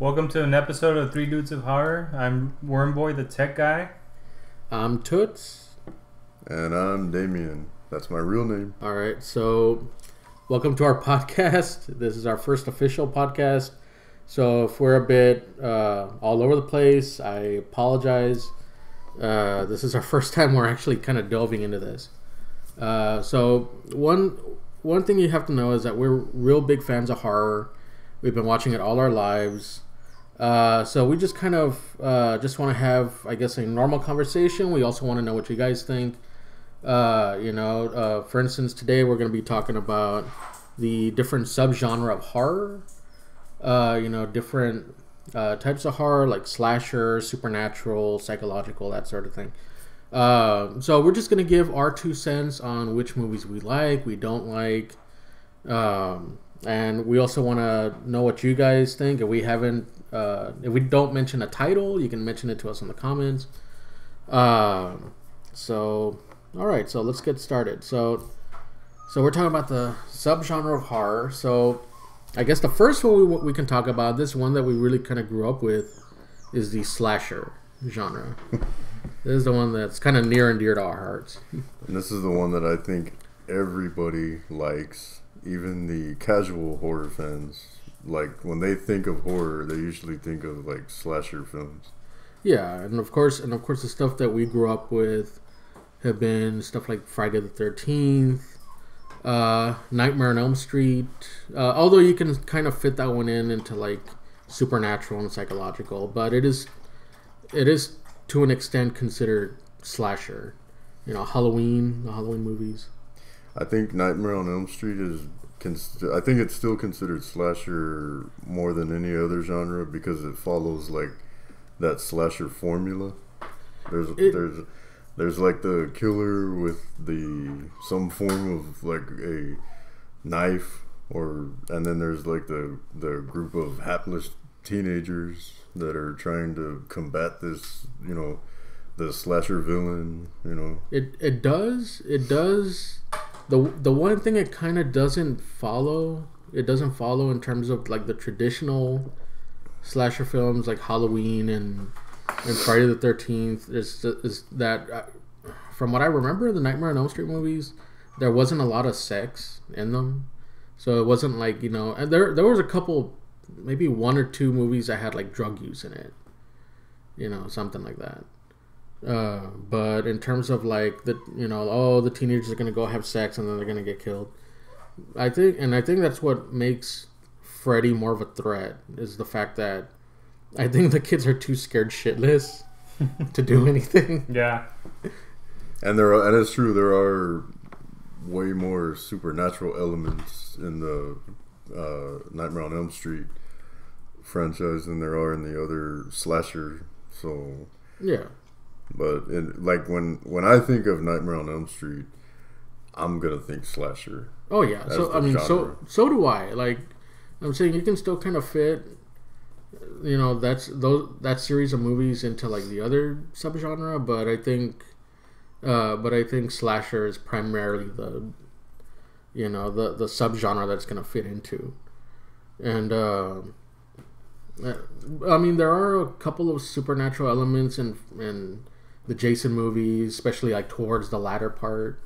Welcome to an episode of Three Dudes of Horror. I'm Wormboy, the tech guy. I'm Toots. And I'm Damien. That's my real name. All right, so welcome to our podcast. This is our first official podcast. So if we're a bit uh, all over the place, I apologize. Uh, this is our first time we're actually kind of delving into this. Uh, so one one thing you have to know is that we're real big fans of horror. We've been watching it all our lives. Uh, so we just kind of uh, just want to have, I guess, a normal conversation. We also want to know what you guys think. Uh, you know, uh, for instance, today we're going to be talking about the different subgenre of horror. Uh, you know, different types of horror like slasher, supernatural, psychological, that sort of thing. Uh, so we're just gonna give our two cents on which movies we like, we don't like, um, and we also want to know what you guys think. If we haven't, uh, if we don't mention a title, you can mention it to us in the comments. Um, so, all right, so let's get started. So, so we're talking about the subgenre of horror. So, I guess the first one we, we can talk about, this one that we really kind of grew up with, is the slasher genre. this is the one that's kind of near and dear to our hearts. And this is the one that I think everybody likes, even the casual horror fans. Like when they think of horror, they usually think of like slasher films. Yeah, and of course, and of course, the stuff that we grew up with have been stuff like Friday the Thirteenth, uh, Nightmare on Elm Street. Uh, although you can kind of fit that one in into like supernatural and psychological, but it is, it is to an extent considered slasher. You know, Halloween, the Halloween movies. I think Nightmare on Elm Street is. cons- I think it's still considered slasher more than any other genre because it follows like that slasher formula. There's It- there's there's like the killer with the some form of like a knife or and then there's like the the group of hapless teenagers that are trying to combat this you know the slasher villain you know? It it does it does. The the one thing it kind of doesn't follow it doesn't follow in terms of like the traditional slasher films like Halloween and and Friday the Thirteenth is is that uh, from what I remember the Nightmare on Elm Street movies there wasn't a lot of sex in them. So it wasn't like you know and there there was a couple maybe one or two movies that had like drug use in it. You know something like that uh, but in terms of like the you know oh the teenagers are gonna go have sex and then they're gonna get killed i think and i think that's what makes freddy more of a threat is the fact that i think the kids are too scared shitless to do anything Yeah. And there are, and it's true. There are way more supernatural elements in the uh, Nightmare on Elm Street franchise than there are in the other slasher. So, yeah but in, like when when I think of Nightmare on Elm Street, I'm gonna think slasher. oh yeah so i mean so genre. so do i like i'm saying you can still kind of fit you know that's those that series of movies into like the other subgenre but i think uh but i think slasher is primarily the you know the the subgenre that's going to fit into and uh, i mean there are a couple of supernatural elements and in the jason movies especially like towards the latter part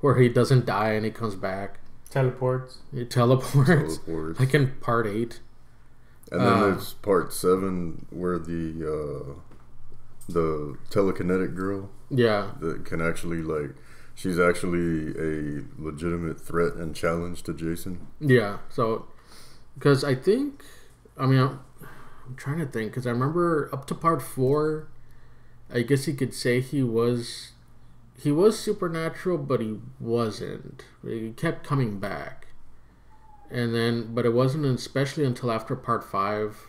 where he doesn't die and he comes back Teleports. he teleports Teleports. like in part eight And then Uh, there's part seven where the uh, the telekinetic girl yeah that can actually like she's actually a legitimate threat and challenge to Jason. Yeah, so because I think, I mean, I'm, I'm trying to think because I remember up to part four, I guess you could say he was he was supernatural, but he wasn't. He kept coming back, and then but it wasn't especially until after part five.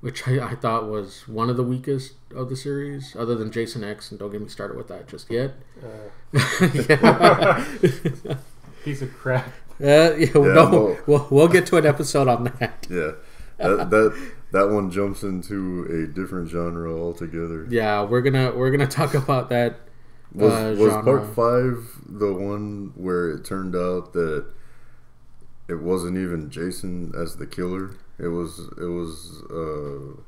Which I, I thought was one of the weakest of the series, other than Jason X, and don't get me started with that just yet. yeah. Piece of crap. Uh, yeah, no, well- we'll, we'll get to an episode on that. Yeah, that that that one jumps into a different genre altogether. Yeah, we're gonna we're gonna talk about that. Was uh, was part five the one where it turned out that it wasn't even Jason as the killer? It was it was uh,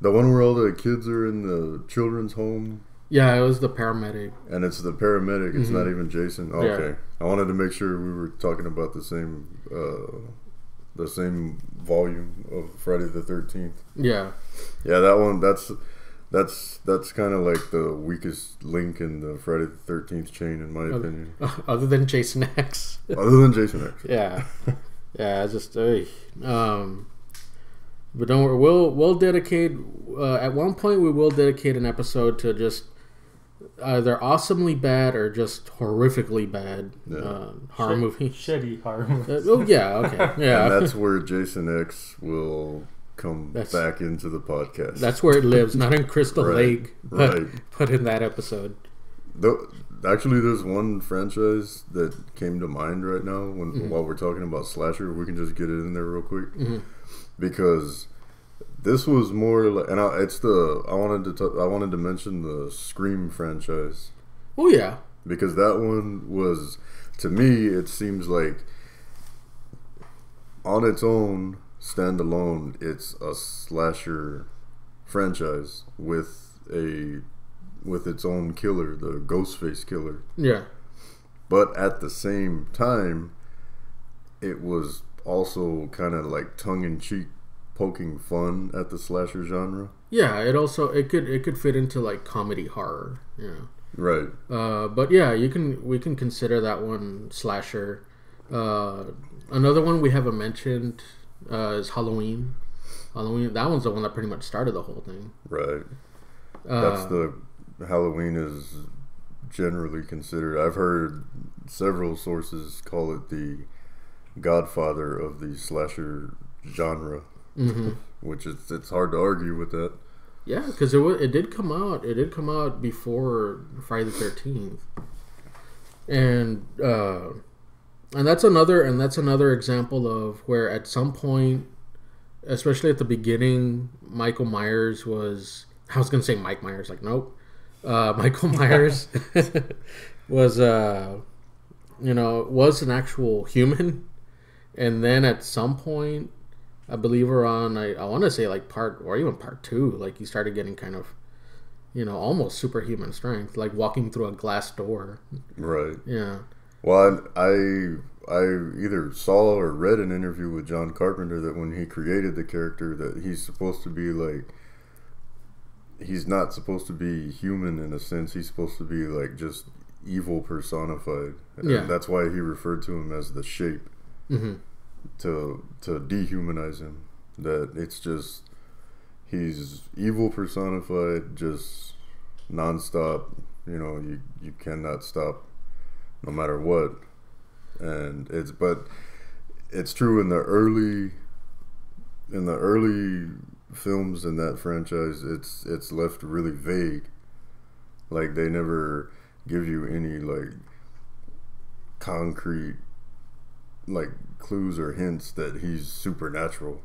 the one where all the kids are in the children's home, Yeah, it was the paramedic. and it's the paramedic. It's Mhm. not even Jason. Yeah. Okay, I wanted to make sure we were talking about the same uh, the same volume of Friday the Thirteenth. Yeah, Yeah, that one. That's that's that's kind of like the weakest link in the Friday the Thirteenth chain, in my Okay. opinion. other than Jason X. Other than Jason X. yeah, yeah. Just uh, um, but don't worry. We'll we'll dedicate uh, at one point. We will dedicate an episode to just either awesomely bad or just horrifically bad Yeah. uh, horror Shit- movie. Shitty horror Uh, oh yeah, okay, And yeah. that's where Jason X will come That's- back into the podcast. That's where it lives, not in Crystal Right, Lake, but right. but in that episode. Though, actually, there's one franchise that came to mind right now when Mhm. while we're talking about slasher. We can just get it in there real quick Mhm. because this was more like, and I, it's the I wanted to t- I wanted to mention the Scream franchise. Oh yeah, because that one was to me it seems like on its own standalone it's a slasher franchise with a with its own killer the ghostface killer. Yeah, but at the same time it was also kind of like tongue-in-cheek poking fun at the slasher genre yeah. It also it could it could fit into like comedy horror. Yeah. right Uh, but yeah, you can we can consider that one slasher. Uh, another one we haven't mentioned uh, is Halloween. Halloween. That one's the one that pretty much started the whole thing. right Uh, That's the Halloween is generally considered. I've heard several sources call it the godfather of the slasher genre, mhm. which is it's hard to argue with that. Yeah, because it it did come out. It did come out before Friday the Thirteenth, and uh, and that's another and that's another example of where at some point, especially at the beginning, Michael Myers was. I was gonna say Mike Myers, like nope. Uh, Michael Myers was uh, you know was an actual human, and then at some point I believe we're on. I, I want to say like part or even part two. Like he started getting kind of, you know, almost superhuman strength, like walking through a glass door. Right. Yeah, Well, I I either saw or read an interview with John Carpenter that when he created the character that he's supposed to be like he's not supposed to be human in a sense. He's supposed to be like just evil personified. And Yeah. that's why he referred to him as the shape hmm to to dehumanize him. That it's just he's evil personified, just nonstop. You know, you you cannot stop, no matter what. And it's but it's true in the early in the early films in that franchise. It's it's left really vague. Like they never give you any like concrete like clues or hints that he's supernatural.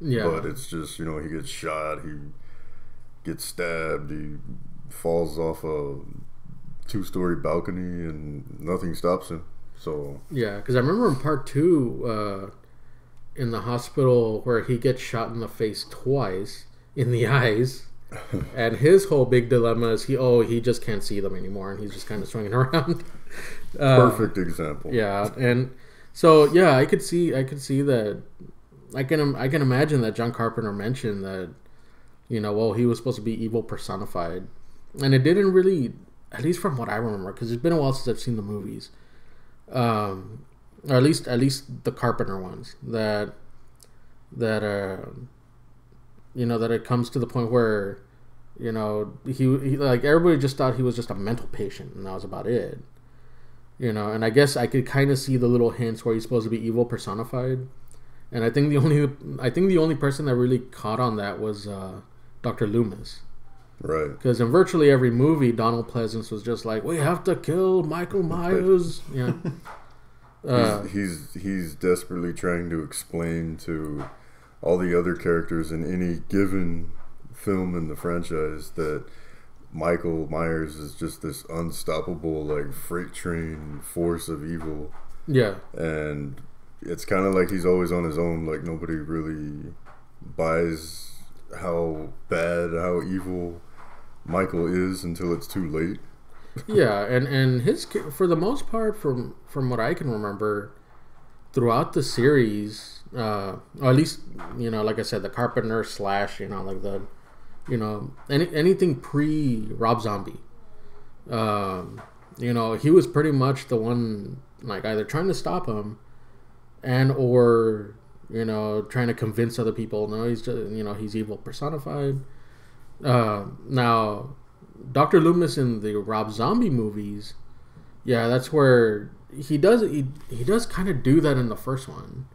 yeah, But it's just, you know, he gets shot, he gets stabbed, he falls off a two story balcony and nothing stops him. So yeah. Because I remember in part two, uh, in the hospital where he gets shot in the face twice in the eyes. and his whole big dilemma is he oh he just can't see them anymore and he's just kind of swinging around Uh, perfect example. Yeah, and so yeah, I could see I could see that. I can I can imagine that John Carpenter mentioned that, you know, well he was supposed to be evil personified, and it didn't really, at least from what I remember, because it's been a while since I've seen the movies, um, or at least at least the Carpenter ones that that uh, you know that it comes to the point where, you know, he, he like everybody just thought he was just a mental patient, and that was about it you know and i guess i could kind of see the little hints where he's supposed to be evil personified. And i think the only i think the only person that really caught on that was uh, dr loomis. Right. because in virtually every movie donald pleasence was just like we have to kill michael myers yeah uh, he's, he's he's desperately trying to explain to all the other characters in any given film in the franchise that Michael Myers is just this unstoppable like freight train force of evil yeah and it's kind of like he's always on his own like nobody really buys how bad, how evil Michael is until it's too late. yeah, and and his for the most part, from from what I can remember, throughout the series, uh, or at least you know, like I said, the Carpenter slash, you know, like the, you know, any anything pre Rob Zombie, um, you know, he was pretty much the one like either trying to stop him, and or you know trying to convince other people no he's just you know he's evil personified. Uh, now Doctor Loomis in the Rob Zombie movies, yeah, that's where he does he he does kind of do that in the first one,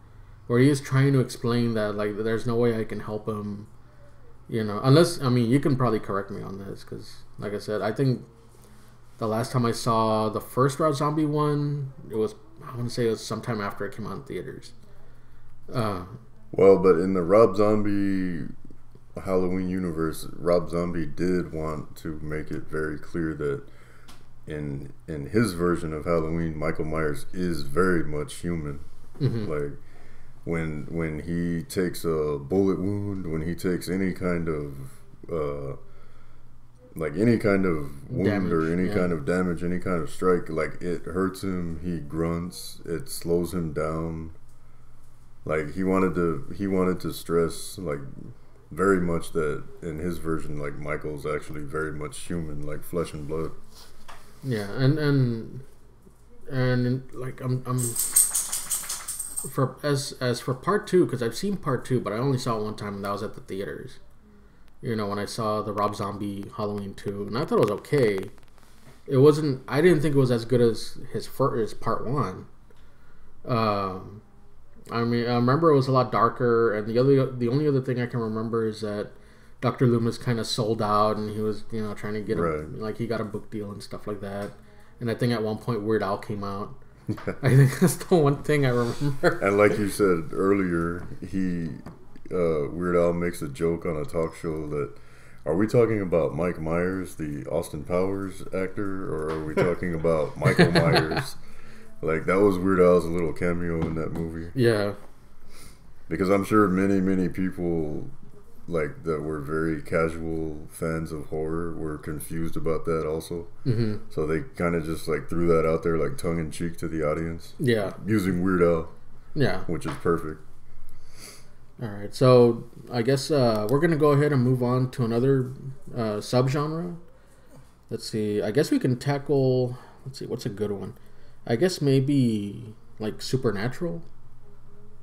where he is trying to explain that like there's no way I can help him, you know, unless I mean you can probably correct me on this because like I said I think the last time I saw the first Rob Zombie one it was I want to say it was sometime after it came out in theaters. Uh, Well, but in the Rob Zombie Halloween universe, Rob Zombie did want to make it very clear that in in his version of Halloween, Michael Myers is very much human. mhm. Like when when he takes a bullet wound, when he takes any kind of uh, like any kind of wound or any yeah. kind of damage, any kind of strike, like it hurts him. He grunts. It slows him down. Like he wanted to he wanted to stress like very much that in his version, like Michael's actually very much human, like flesh and blood. Yeah, and and and like I'm I'm for as as for part two because I've seen part two, but I only saw it one time, and that was at the theaters. You know, when I saw the Rob Zombie Halloween two, and I thought it was okay. It wasn't. I didn't think it was as good as his first as part one. Um, I mean, I remember it was a lot darker, and the other the only other thing I can remember is that Dr. Loomis kind of sold out, and he was you know trying to get a, like he got a book deal and stuff like that. And I think at one point Weird Al came out. I think that's the one thing I remember. And like you said earlier, he uh, Weird Al makes a joke on a talk show that are we talking about Mike Myers, the Austin Powers actor, or are we talking about Michael Myers? Like that was Weird Al's little cameo in that movie Yeah, because I'm sure many many people like that were very casual fans of horror were confused about that also. hmm So they kind of just like threw that out there like tongue in cheek to the audience yeah, using Weird Al, yeah. which is perfect. All right, so I guess uh, we're gonna go ahead and move on to another uh, subgenre. Let's see. I guess we can tackle. Let's see. What's a good one? I guess maybe like supernatural.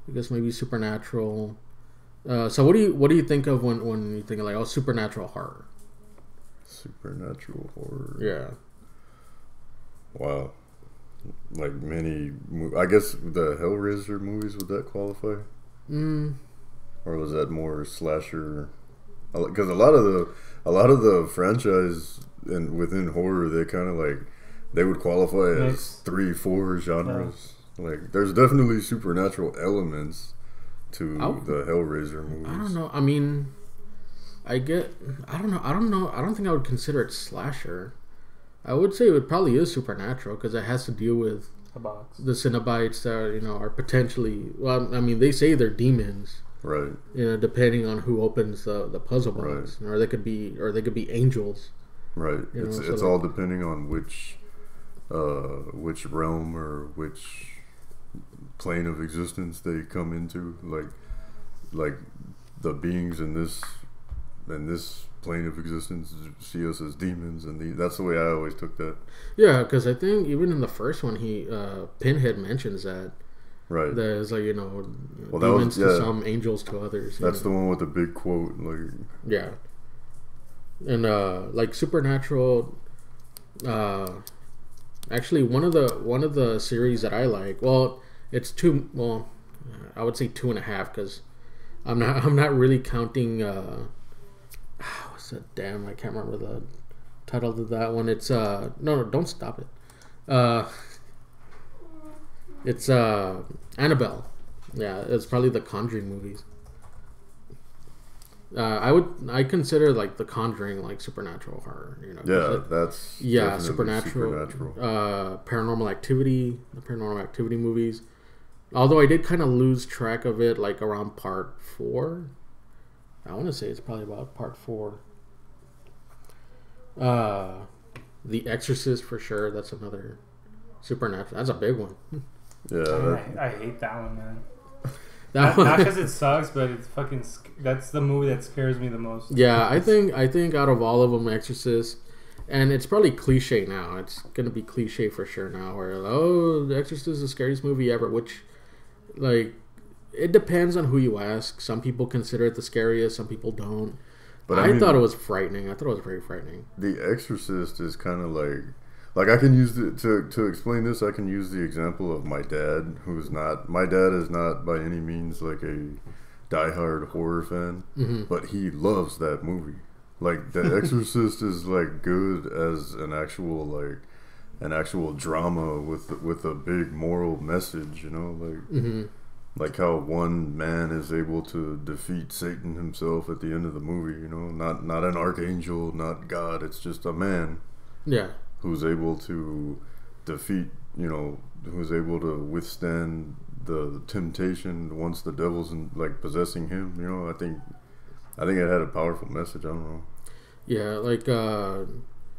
I guess maybe supernatural. Uh, so what do you what do you think of when when you think of like oh supernatural horror? Supernatural horror. Yeah. Wow. Like many, I guess the Hellraiser movies would that qualify, Mm, or was that more slasher? Because a lot of the, a lot of the franchise and within horror, they kind of like they would qualify as Mix. three, four genres. Like there's definitely supernatural elements to I'll- the Hellraiser movies. I don't know. I mean, I get. I don't know. I don't know. I don't think I would consider it slasher. I would say it probably is supernatural because it has to deal with The box. the Cenobites that you know are potentially. Well, I mean, they say they're demons. Right. You know, depending on who opens the the puzzle box, or they could be, or they could be angels. Right. You it's so it's like- all depending on which uh which realm or which plane of existence they come into. Like like the beings in this in this plane of existence see us as demons and the, that's the way I always took that. Yeah, because I think even in the first one, he uh, Pinhead mentions that Right. that is like you know Well, that was- demons to some, angels to others. that's know. the one with the big quote like Yeah. And uh like Supernatural uh actually one of the one of the series that I like, well, it's two well, I would say two and a half cuz I'm not I'm not really counting uh what's that damn I can't remember the title of that one. It's uh no no don't stop it. Uh it's uh Annabelle. Yeah, it's probably the Conjuring movies. Uh, I would I consider like The Conjuring like supernatural horror. You know, yeah, it- that's yeah, supernatural, supernatural. uh, paranormal activity, the paranormal activity movies. Although I did kind of lose track of it like around part four, I want to say it's probably about part four. Uh, The Exorcist for sure. That's another supernatural. That's a big one. Yeah, that, I, I hate that one, man. That Not not because it sucks, but it's fucking. That's the movie that scares me the most. yeah, I think I think out of all of them, Exorcist, and it's probably cliche now. It's gonna be cliche for sure now. Where oh, The Exorcist is the scariest movie ever. Which, like, it depends on who you ask. Some people consider it the scariest. Some people don't. but I, I, mean, thought it was frightening. I thought it was very frightening. The Exorcist is kind of like, like I can use the, to to explain this. I can use the example of my dad, who's not. My dad is not by any means like a diehard horror fan, hmm but he loves that movie. Like The Exorcist is like good as an actual like an actual drama with with a big moral message. You know, like hmm like how one man is able to defeat Satan himself at the end of the movie. You know, not not an archangel, not God. It's just a man Yeah. who's able to defeat. You know, who's able to withstand the temptation once the devil's in, like possessing him. You know, I think I think it had a powerful message. I don't know. Yeah, like uh,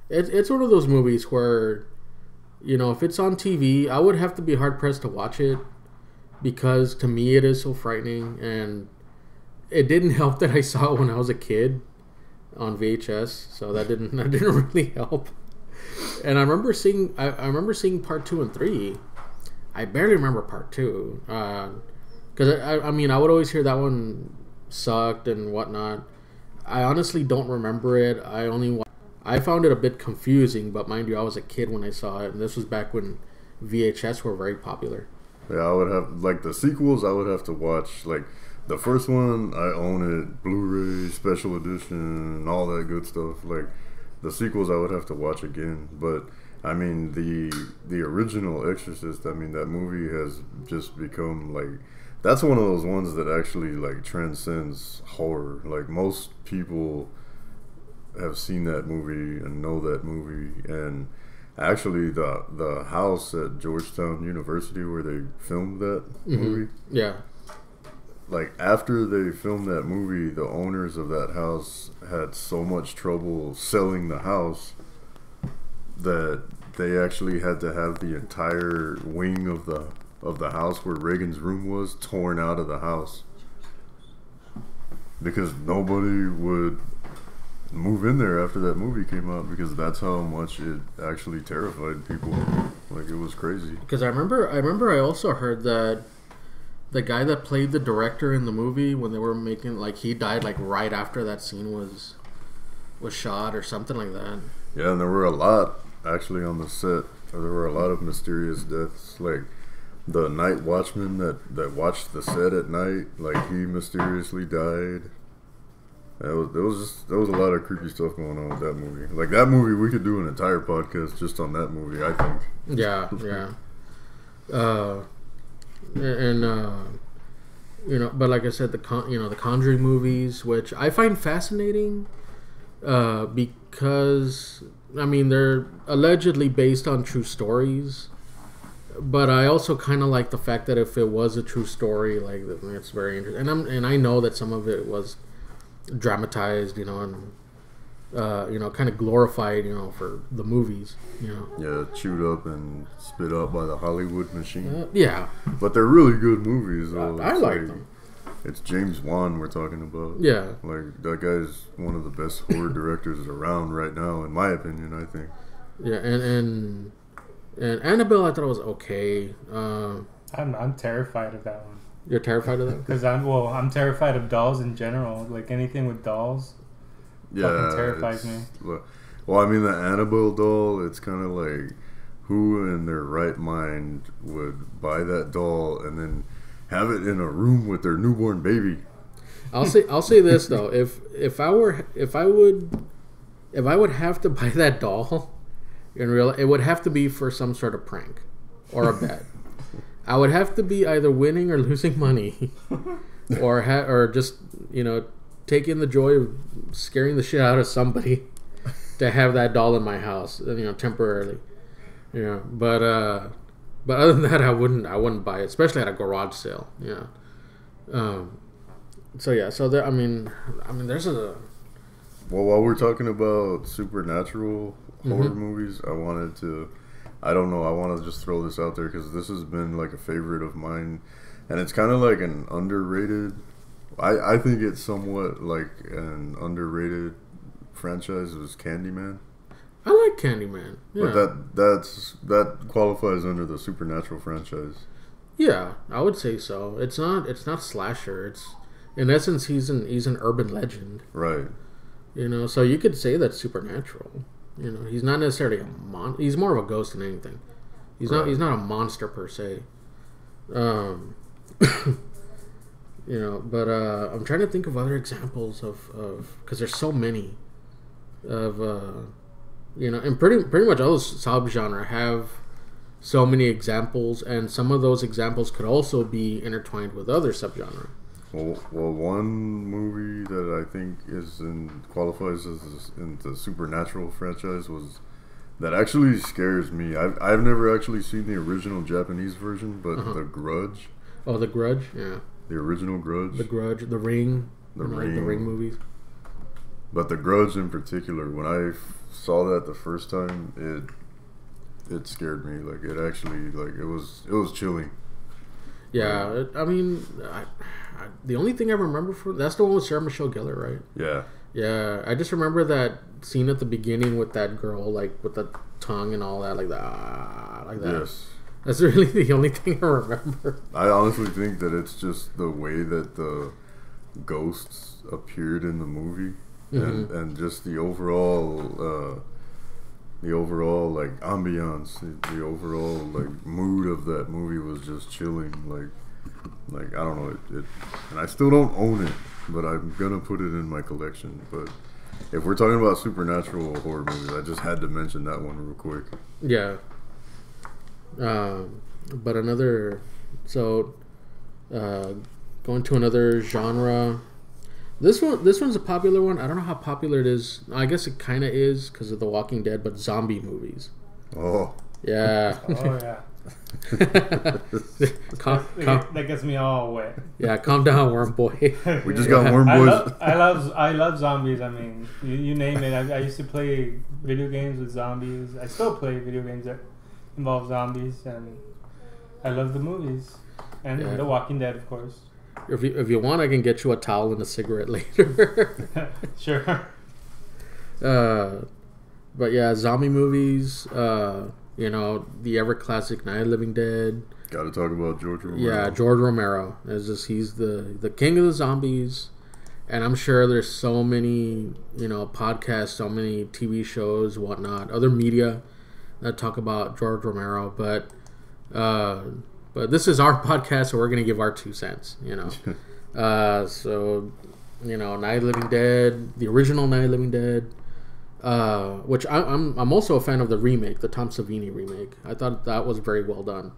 it's it's one of those movies where, you know, if it's on TV, I would have to be hard pressed to watch it because to me it is so frightening, and it didn't help that I saw it when I was a kid on VHS, so that didn't that didn't really help. And I remember seeing I, I remember seeing part two and three. I barely remember part two uh, because I, I mean I would always hear that one sucked and whatnot. I honestly don't remember it. I only wa- I found it a bit confusing, but mind you, I was a kid when I saw it, and this was back when VHS were very popular. Yeah, I would have like the sequels. I would have to watch like the first one. I own it, Blu-ray, special edition, all that good stuff. Like the sequels, I would have to watch again. But I mean, the the original Exorcist. I mean, that movie has just become like that's one of those ones that actually like transcends horror. Like most people have seen that movie and know that movie. And actually the the house at Georgetown University where they filmed that Mhm. movie Yeah, like after they filmed that movie the owners of that house had so much trouble selling the house that they actually had to have the entire wing of the of the house where Regan's room was torn out of the house. Because nobody would move in there after that movie came out because that's how much it actually terrified people like it was crazy because I remember I remember I also heard that the guy that played the director in the movie when they were making like he died like right after that scene was was shot or something like that. Yeah, and there were a lot actually on the set. There were a lot of mysterious deaths, like the night watchman that that watched the set at night, like he mysteriously died. That was there was just, there was a lot of creepy stuff going on with that movie. Like that movie, we could do an entire podcast just on that movie. I think. Yeah, yeah. Uh, and uh, you know, but like I said, the con- you know the Conjuring movies, which I find fascinating, uh, because I mean they're allegedly based on true stories, but I also kind of like the fact that if it was a true story, like it's very interesting. And I'm and I know that some of it was dramatized, you know, and uh, you know, kind of glorified, you know, for the movies, you know. Yeah, chewed up and spit up by the Hollywood machine. Uh, yeah, But they're really good movies. Though. I It's like them. It's James Wan we're talking about. Yeah, Like that guy's one of the best horror directors around right now, in my opinion. I think. yeah, and and and Annabelle, I thought it was okay. Uh, I'm, I'm terrified of that one you're terrified of that? because I'm well. I'm terrified of dolls in general. Like anything with dolls. Yeah, terrifies me. Well, I mean, the Annabelle doll. It's kind of like who in their right mind would buy that doll and then have it in a room with their newborn baby? I'll say I'll say this though: if if I were if I would if I would have to buy that doll in real, it would have to be for some sort of prank or a bet. I would have to be either winning or losing money, or ha- or just you know taking the joy of scaring the shit out of somebody to have that doll in my house, you know, temporarily. You know, but uh, but other than that, I wouldn't I wouldn't buy it, especially at a garage sale. Yeah. Um, so yeah, so there. I mean, I mean, there's a Well, while we're talking about supernatural horror Mhm. movies, I wanted to. I don't know. I want to just throw this out there because this has been like a favorite of mine, and it's kind of like an underrated. I I think it's somewhat like an underrated franchise. Is Candyman, I like Candyman. Yeah, but that that's that qualifies under the supernatural franchise. yeah, I would say so. It's not it's not slasher. It's in essence he's an he's an urban legend. Right. You know, so you could say that's supernatural. You know, he's not necessarily a mon. He's more of a ghost than anything. He's not. He's not a monster per se. Um, you know, but uh, I'm trying to think of other examples of of because there's so many of uh, you know, and pretty pretty much all those subgenre have so many examples, and some of those examples could also be intertwined with other subgenre. Well, well, one movie that I think is in qualifies as in the supernatural franchise was that actually scares me. I've I've never actually seen the original Japanese version, but Uh-huh. The Grudge, Oh, The Grudge, yeah, the original Grudge, The Grudge, The Ring, The you know, like the Ring. Ring movies. but The Grudge in particular. When I f- saw that the first time, it it scared me. Like it actually like it was it was chilling. Yeah, it- I mean, I, I, the only thing I remember from that's the one with Sarah Michelle Gellar, right? Yeah, Yeah, I just remember that scene at the beginning with that girl, like with the tongue and all that, like that, ah, like that. yes. That's really the only thing I remember. I honestly think that it's just the way that the ghosts appeared in the movie, and Mm-hmm. and just the overall, uh, the overall like ambiance, the, the overall like mood of that movie was just chilling. Like, like I don't know, it, it, and I still don't own it, but I'm gonna put it in my collection. But if we're talking about supernatural horror movies, I just had to mention that one real quick. Yeah. Um, but another, so, uh, going to another genre. This one, this one's a popular one. I don't know how popular it is. I guess it kind of is because of The Walking Dead, but zombie movies. Oh, Yeah. Oh yeah. calm, That, calm, that gets me all wet. yeah, calm down, worm boy. we just got Worm I Boys. love, I love I love zombies. I mean, you, you name it. I, I used to play video games with zombies. I still play video games that involve zombies, and I love the movies and Yeah. The Walking Dead, of course. if you if you want, I can get you a towel and a cigarette later. sure. uh, but yeah, zombie movies. Uh, you know, the ever classic Night of the Living Dead. Got to talk about George Romero. Yeah, George Romero is just he's the the king of the zombies, and I'm sure there's so many you know podcasts, so many TV shows, whatnot, other media that talk about George Romero. But uh, but this is our podcast, so we're gonna give our two cents. You know, uh, so you know, Night of the Living Dead, the original Night Living Dead. Uh, which I, I'm I'm also a fan of the remake, the Tom Savini remake. I thought that was very well done.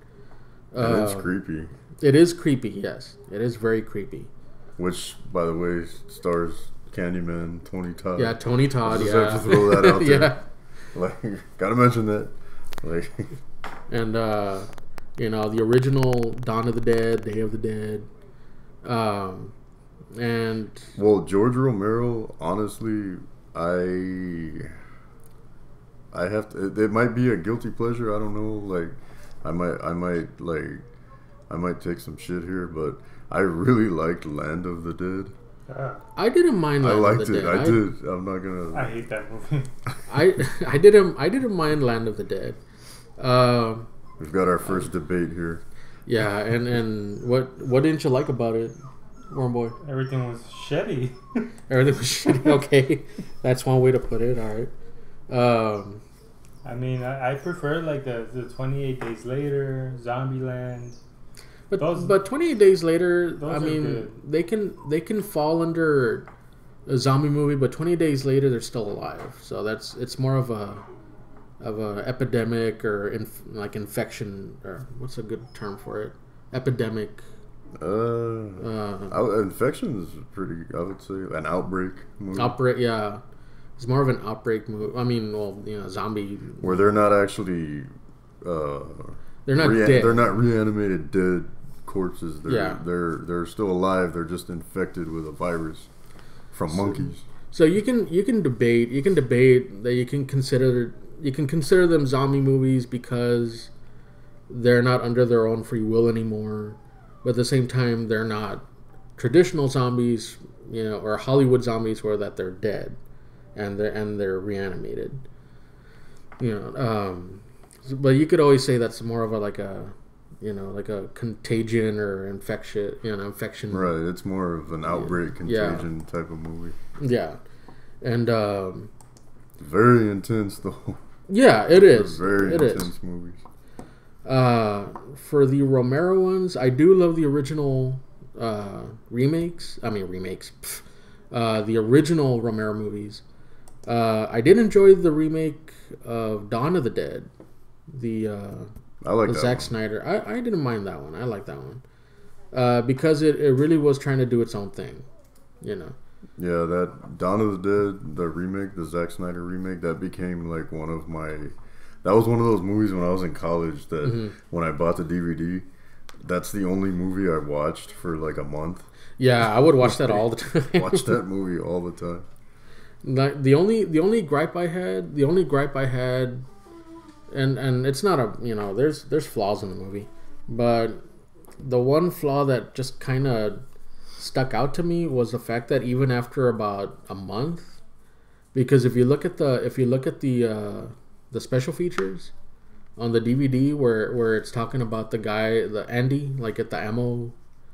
Uh, creepy. it is creepy, yes. It is very creepy. Which, by the way, stars Candyman, Tony Todd. Yeah, Tony Todd, just yeah. have to throw that out there. yeah. Like, gotta mention that. Like, And uh, you know, the original Dawn of the Dead, Day of the Dead. Um and well, George Romero, honestly, I, I have to. It, it might be a guilty pleasure. I don't know. Like, I might, I might like, I might take some shit here, but I really liked Land of the Dead. Uh, I didn't mind I Land of liked the it. Dead. I did. I'm not gonna. I hate that movie. I I didn't I didn't mind Land of the Dead. Um We've got our first debate here. yeah, and and what what didn't you like about it, Worm Boy? Everything was shitty. Everything was shitty. Okay, that's one way to put it. All right. Um, I mean, I, I prefer like the, the 28 Days Later, Zombieland. But Those- but 28 days later, I mean, good. they can they can fall under a zombie movie, but 20 days later they're still alive. So that's it's more of a of a epidemic or inf- like infection or what's a good term for it? Epidemic. Uh, Uh, infection is pretty. I would say an outbreak movie outbreak. Yeah, it's more of an outbreak movie. I mean, well, you know, zombie. where they're not actually. Uh, They're not rea- dead. They're not reanimated dead corpses. They're, Yeah. they're they're still alive. They're just infected with a virus from monkeys. So you can you can debate you can debate that you can consider you can consider them zombie movies because they're not under their own free will anymore, but at the same time they're not traditional zombies, you know, or Hollywood zombies where that they're dead and they're and they're reanimated. You know, um, but you could always say that's more of a like a you know like a contagion or infection you know infection Right. It's more of an outbreak Yeah. contagion type of movie. yeah and um, Very intense though. Yeah, it is. Very It intense is. movies. Uh, for the Romero ones, I do love the original uh, remakes. I mean remakes. Pff. Uh, the original Romero movies. Uh, I did enjoy the remake of Dawn of the Dead. The uh, I like the that. Zack one. Snyder. I, I didn't mind that one. I like that one. Uh, because it, it really was trying to do its own thing. You know. Yeah, that Dawn of the Dead, the remake, the Zack Snyder remake, that became like one of my. That was one of those movies when I was in college that Mm-hmm. when I bought the DVD, that's the only movie I watched for like a month. Yeah, I would watch that all the time. watch that movie all the time. Like the only the only gripe I had, the only gripe I had, and and it's not a you know there's there's flaws in the movie, but the one flaw that just kind of stuck out to me was the fact that even after about a month, because if you look at the if you look at the uh, the special features on the DVD where where it's talking about the guy the Andy like at the ammo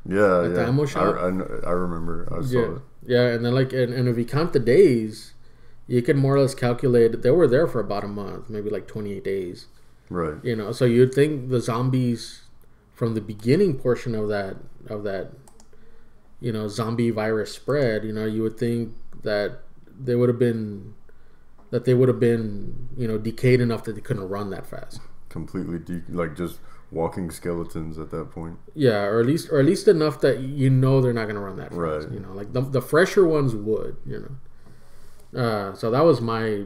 Yeah, At the yeah. ammo I, shop? I, kn- I remember. I saw yeah, it. yeah, and then like, and, and if you count the days, you can more or less calculate they were there for about a month, maybe like twenty eight days. Right. You know, so you'd think the zombies from the beginning portion of that of that, you know, zombie virus spread. You know, you would think that they would have been that they would have been you know decayed enough that they couldn't run that fast. Completely de- like just walking skeletons at that point. Yeah, or at least or at least enough that you know they're not gonna run that fast. Right. You know, like the the fresher ones would. You know, uh, so that was my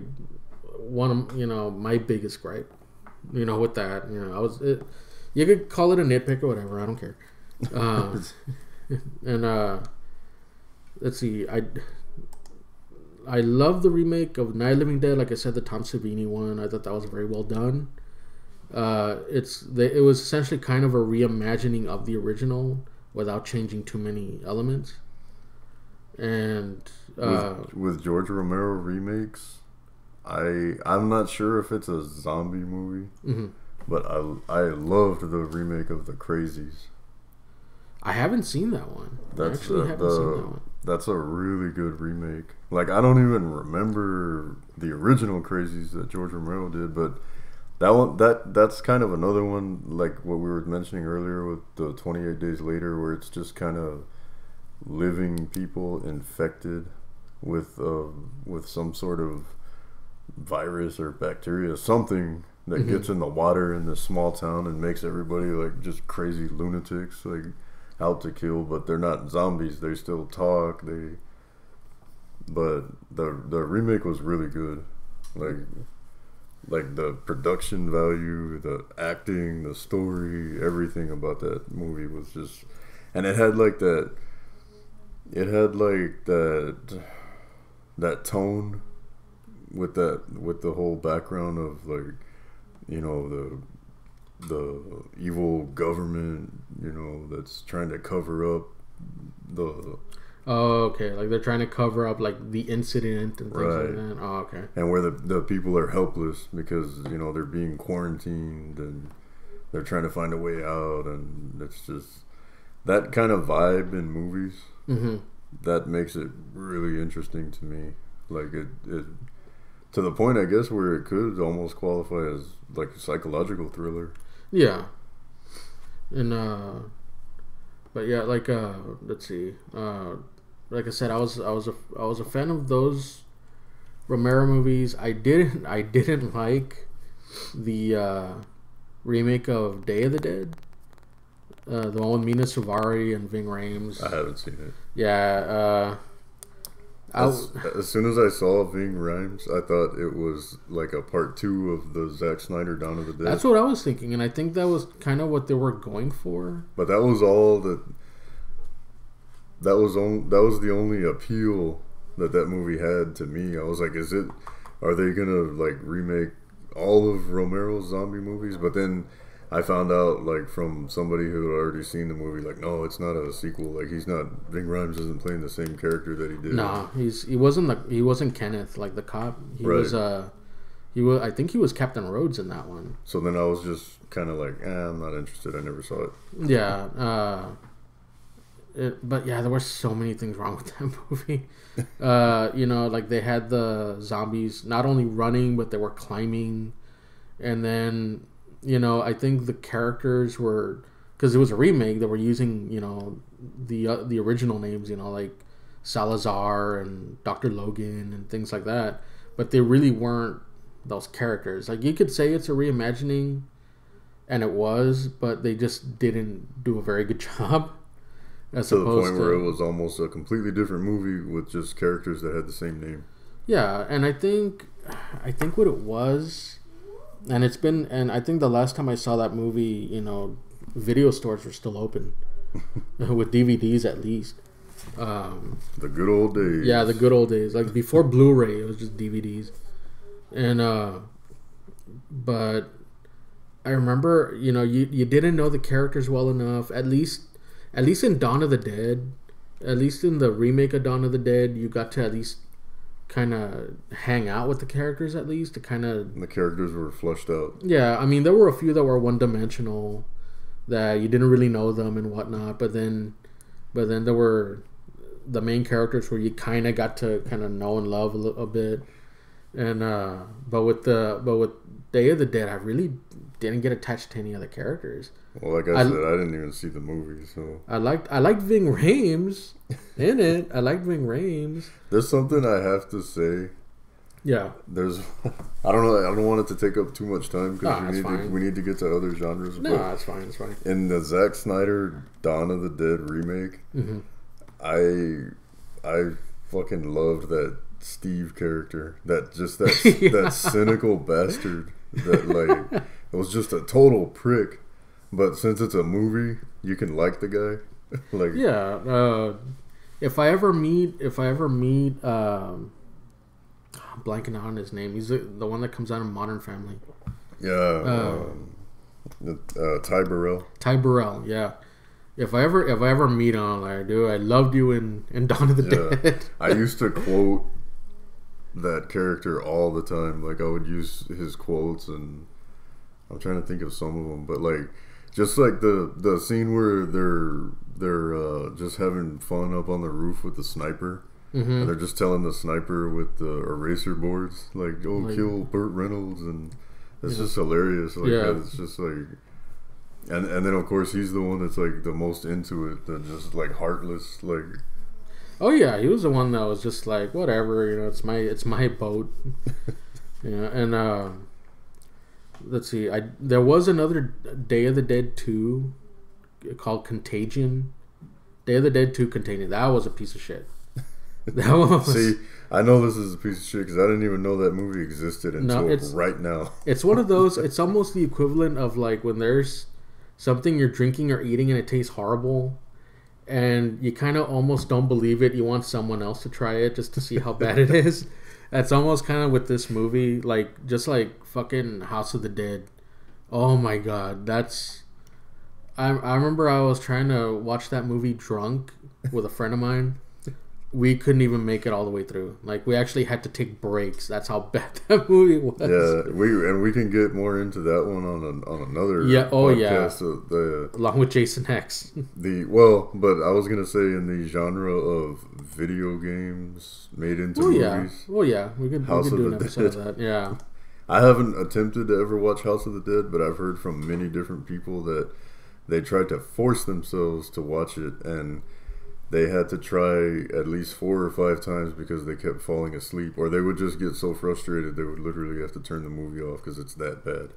one. of You know, my biggest gripe. You know, with that, you know, I was. It, you could call it a nitpick or whatever. I don't care. Uh, and uh, let's see, I. I love the remake of Night of the Living Dead. Like I said, the Tom Savini one. I thought that was very well done. Uh, it's the, it was essentially kind of a reimagining of the original without changing too many elements. And uh, with, with George Romero remakes, I I'm not sure if it's a zombie movie, mhm. but I I loved the remake of The Crazies. I haven't seen that one. I That's actually the, haven't seen that one. That's a really good remake. Like I don't even remember the original Crazies that George Romero did, but that one that that's kind of another one like what we were mentioning earlier with the 28 Days Later, where it's just kind of living people infected with uh, with some sort of virus or bacteria, something that Mhm. gets in the water in this small town and makes everybody like just crazy lunatics, like out to kill. But they're not zombies; they still talk. They, but the the remake was really good, like like the production value, the acting, the story, everything about that movie was just, and it had like that. It had like that that tone with that with the whole background of like you know the the evil government you know that's trying to cover up the Oh, okay. Like they're trying to cover up like the incident and things Right. like that. Oh, okay. and where the the people are helpless because you know they're being quarantined and they're trying to find a way out and it's just that kind of vibe in movies hmm that makes it really interesting to me like it, it to the point i guess where it could almost qualify as like a psychological thriller Yeah. And uh but yeah, like uh let's see. Uh like I said, I was I was a I was a fan of those Romero movies. I didn't I didn't like the uh remake of Day of the Dead. Uh, the one with Mena Suvari and Ving Rhames. i haven't seen it Yeah, uh, As, as soon as I saw Ving Rhames, I thought it was like a part two of the Zack Snyder Dawn of the Dead. that's what I was thinking, and I think that was kind of what they were going for. But that was all that. That was on. That was the only appeal that that movie had to me. I was like, is it? Are they gonna like remake all of Romero's zombie movies? But then I found out like from somebody who had already seen the movie, like, no, it's not a sequel. Like he's not. Ving Rhames isn't playing the same character that he did. Nah, he's he wasn't the he wasn't Kenneth like the cop. He Right. was uh he was I think he was Captain Rhodes in that one. So then I was just kind of like, eh, I'm not interested. I never saw it. Yeah, uh, it, but yeah, there were so many things wrong with that movie. uh, you know, like they had the zombies not only running, but they were climbing, and then you know, I think the characters were because it was a remake. They were using you know the uh, the original names, you know, like Salazar and Doctor Logan and things like that, but they really weren't those characters. Like you could say it's a reimagining and it was, but they just didn't do a very good job. As To the point where it was almost a completely different movie with just characters that had the same name. yeah, and I think, I think what it was, and it's been, and I think the last time I saw that movie, you know, video stores were still open with DVDs at least. Um, The good old days. Yeah, the good old days. Like before Blu-ray, it was just DVDs. And uh but I remember, you know, you you didn't know the characters well enough. At least at least in Dawn of the Dead, at least in the remake of Dawn of the Dead, you got to at least kind of hang out with the characters at least to kind of the characters were flushed out. yeah, I mean, there were a few that were one dimensional, that you didn't really know them and whatnot. But then, but then there were the main characters where you kind of got to kind of know and love a, little, a bit. And uh, but with the but with Day of the Dead, I really didn't get attached to any other characters. Well, like I, I- said, I didn't even see the movie, so I liked I liked Ving Rhames in it. I liked Ving Rhames. there's something I have to say. Yeah, There's, I don't know, I don't want it to take up too much time because Nah, we need to, we need to get to other genres. no, But it's fine. It's fine. in the Zack Snyder Dawn of the Dead remake, hmm I I fucking loved that Steve character. That just that Yeah. that cynical bastard that like was just a total prick. But since it's a movie, you can like the guy. like Yeah. Uh, if I ever meet, if I ever meet, um, I'm blanking on his name. He's the, the one that comes out of Modern Family. yeah, Uh, um, uh, Ty Burrell. Ty Burrell. Yeah. If I ever, if I ever meet him, I'm like, dude, I loved you in in Dawn of the Yeah. Dead. I used to quote that character all the time. Like I would use his quotes, and I'm trying to think of some of them, but like just like the the scene where they're they're uh, just having fun up on the roof with the sniper, hmm and they're just telling the sniper with the eraser boards, like "Oh, Like- kill Burt Reynolds," and it's Yeah. just hilarious. Like Yeah. it's just like. And, and then of course he's the one that's like the most into it, and just like heartless, like Oh yeah, he was the one that was just like, whatever, you know, it's my it's my boat. yeah, and uh, let's see, I there was another Day of the Dead two called Contagion. Day of the Dead two Contagion. That was a piece of shit. That was. See, I know this is a piece of shit because I didn't even know that movie existed No, until it's- right now. It's one of those. It's almost the equivalent of like when there's something you're drinking or eating and it tastes horrible, and you kind of almost don't believe it. You want someone else to try it just to see how bad it is. That's almost kind of with this movie, like just like fucking House of the Dead. Oh my god, that's. I I remember I was trying to watch that movie drunk with a friend of mine. We couldn't even make it all the way through. Like we actually had to take breaks. That's how bad that movie was. Yeah, we and we can get more into that one on an, on another. Yeah, oh, yeah. So uh, the along with Jason X. the well, but I was gonna say in the genre of video games made into oh yeah, movies. oh yeah, we could, House we could do an episode Dead. of that. Yeah, I haven't attempted to ever watch House of the Dead, but I've heard from many different people that they tried to force themselves to watch it and they had to try at least four or five times because they kept falling asleep or they would just get so frustrated they would literally have to turn the movie off because it's that bad.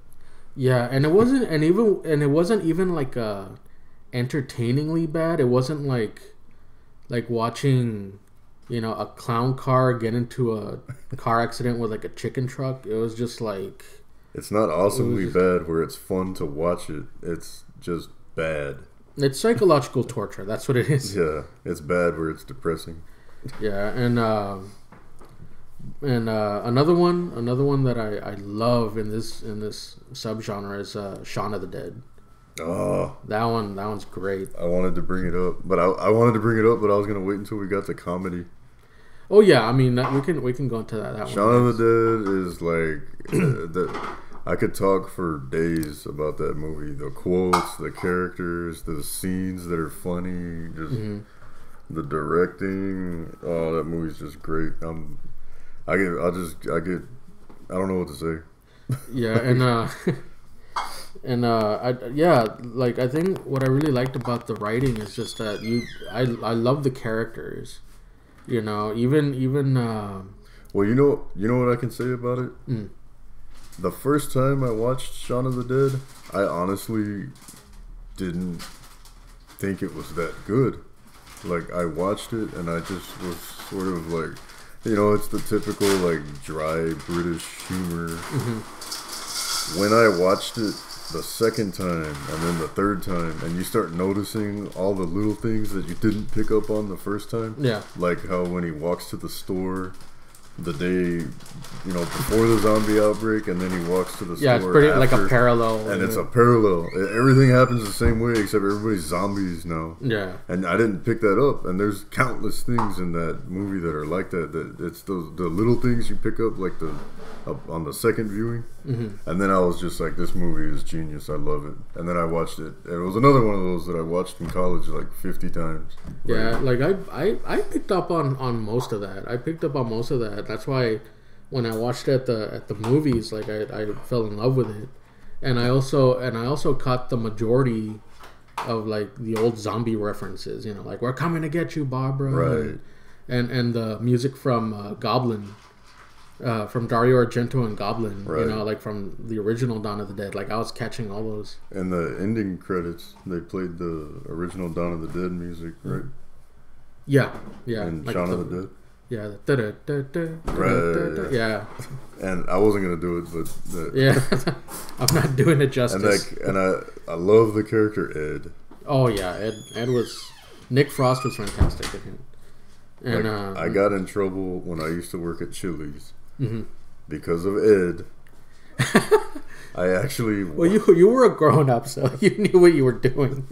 yeah, and it wasn't, and even, and it wasn't even like uh, entertainingly bad. It wasn't like, like watching, you know, a clown car get into a car accident with like a chicken truck. It was just like It's not awesomely just- bad where it's fun to watch it. It's just bad. It's psychological torture. That's what it is. Yeah, it's bad where it's depressing. Yeah, and uh, and uh, another one, another one that I, I love in this in this subgenre is uh, Shaun of the Dead. Oh, That one, that one's great. I wanted to bring it up, but I, I wanted to bring it up, but I was gonna wait until we got to comedy. Oh yeah, I mean that, we can we can go into that. that Shaun one. of the Dead is like uh, that. I could talk for days about that movie. The quotes, the characters, the scenes that are funny, just Mm-hmm. the directing. Oh, that movie's just great. I'm, I get, I just, I get, I don't know what to say. yeah and uh and uh I, yeah like i think what i really liked about the writing is just that you i i love the characters you know even even uh Well, you know, you know what I can say about it. Mm. The first time I watched Shaun of the Dead, I honestly didn't think it was that good. Like I watched it and I just was sort of like, you know, it's the typical like dry British humor. Mm-hmm. When I watched it the second time and then the third time, and you start noticing all the little things that you didn't pick up on the first time, yeah like how when he walks to the store the day you know before the zombie outbreak and then he walks to the yeah it's store pretty like a parallel and it's a parallel everything happens the same way except everybody's zombies now yeah and I didn't pick that up. And there's countless things in that movie that are like that. That it's those the little things you pick up, like the up on the second viewing. Mm-hmm. And then I was just like, this movie is genius. I love it. And then I watched it. And it was another one of those that I watched in college like 50 times. Yeah, like I, I, I picked up on, on most of that. I picked up on most of that. That's why when I watched it at the at the movies, like I, I fell in love with it, and I also and I also caught the majority of like the old zombie references. You know, like we're coming to get you, Barbara. Right. And and the music from uh, Goblin. Uh, from Dario Argento and Goblin, Right. you know, like from the original Dawn of the Dead. Like I was catching all those. And the ending credits, they played the original Dawn of the Dead music, right? Yeah, yeah. and like Shaun the- of the Dead. Yeah, the da-da-da-da, Right. yeah, And I wasn't gonna do it, but the, yeah. I'm not doing it justice. and like, and I, I love the character Ed. oh yeah, Ed. Ed was Nick Frost was fantastic. And Like, uh, I got in trouble when I used to work at Chili's mhm. because of Ed. I actually well, you you were a grown up, so you knew what you were doing.